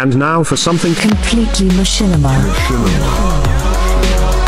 And now for something completely machinima. machinima.